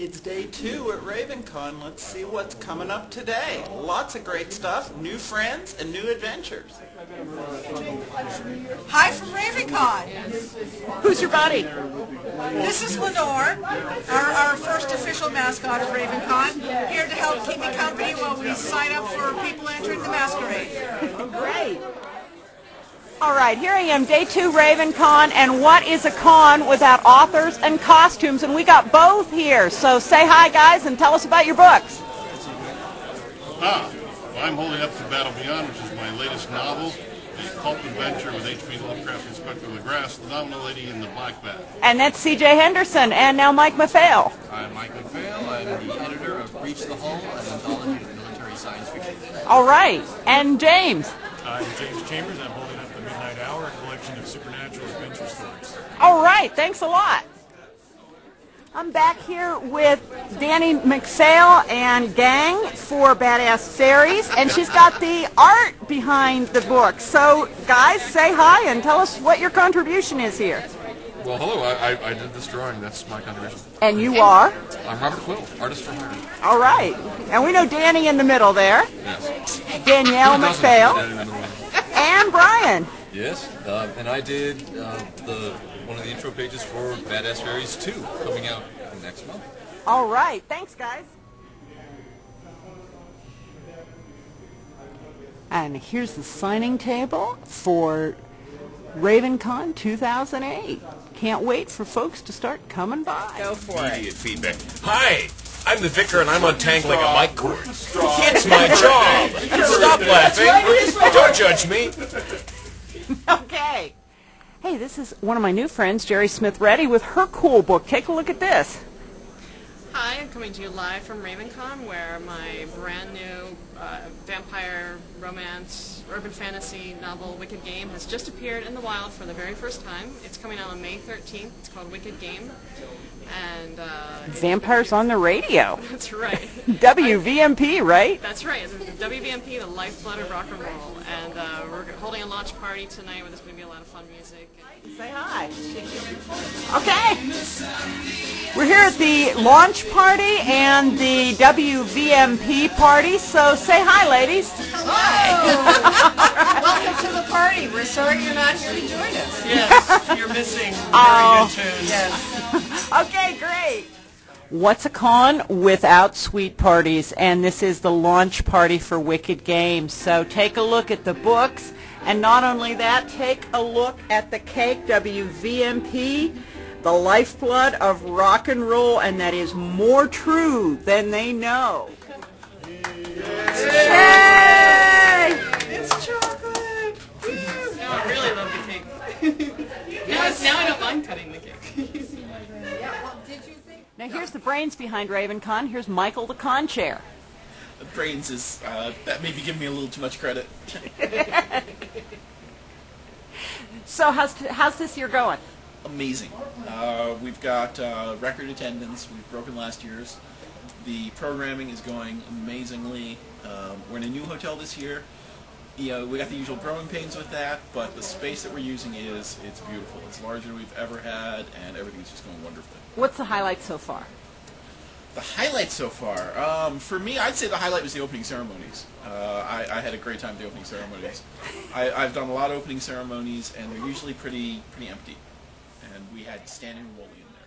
It's day two at RavenCon. Let's see what's coming up today. Lots of great stuff, new friends, and new adventures. Hi from RavenCon. Who's your buddy? This is Lenore, our, our first official mascot of RavenCon, here to help keep me company while we sign up for people entering the masquerade. Great. All right, here I am, day two RavenCon, and what is a con without authors and costumes? And we got both here. So say hi, guys, and tell us about your books. Ah, well, I'm holding up The Battle Beyond, which is my latest novel, a pulp adventure with H.P. Lovecraft and Inspector Legrasse, the Nominal Lady in the Black Bat. And that's C.J. Henderson, and now Mike McPhail. I'm Mike McPhail. I'm the editor of Breach the Hull, an anthology of military science fiction. All right, and James. I'm James Chambers. I'm holding up the Midnight Of supernatural adventure stories. All right, thanks a lot. I'm back here with Danny McPhail and gang for Badass Fairies, and she's got the art behind the book. So, guys, say hi and tell us what your contribution is here. Well, hello. I, I, I did this drawing. That's my contribution. And you are? I'm Robert Quill, artist for hire. All right. And we know Danny in the middle there, Yes. Danielle? McPhail, and Brian. Yes, uh, and I did uh, the one of the intro pages for Badass Fairies 2 coming out next month. All right. Thanks, guys. And here's the signing table for RavenCon 2008. Can't wait for folks to start coming by. Go for it. Idiot feedback. Hi, I'm the vicar and I'm untangling a mic cord. It's my job. Stop laughing. Don't judge me. Okay. Hey, this is one of my new friends, Jeri Smith-Ready, with her cool book. Take a look at this. Hi, I'm coming to you live from RavenCon, where my brand new uh, vampire romance urban fantasy novel Wicked Game has just appeared in the wild for the very first time. It's coming out on May 13th. It's called Wicked Game, and uh, Vampires on the Radio. that's right. WVMP, right? That's right. It's WVMP, the lifeblood of rock and roll, and uh, we're holding a launch party tonight where there's going to be a lot of fun music. Say hi. Okay. We're here at the launch party and the WVMP party, so say hi, ladies. Hi! Welcome to the party. We're sorry you're not here to join us. Yes, you're missing very Oh. good tunes. Yes. Okay, great. What's a con without sweet parties? And this is the launch party for Wicked Games. So take a look at the books. And not only that, take a look at the cake, WVMP, the lifeblood of rock and roll, and that is more true than they know. Yay! It's chocolate. No, I really love the cake. now, now I don't mind cutting the cake. Now here's the brains behind RavenCon. Here's Michael the con chair. brains is uh, that may be giving me a little too much credit. So how's, how's this year going? Amazing. Uh, we've got uh, record attendance. We've broken last year's. The programming is going amazingly. Um, we're in a new hotel this year. You know, we got the usual growing pains with that, but the space that we're using is it's beautiful. It's larger than we've ever had, and everything's just going wonderfully. What's the highlight so far? The highlight so far, um, for me, I'd say the highlight was the opening ceremonies. Uh, I, I had a great time at the opening ceremonies. I, I've done a lot of opening ceremonies, and they're usually pretty pretty empty. And we had standing room only in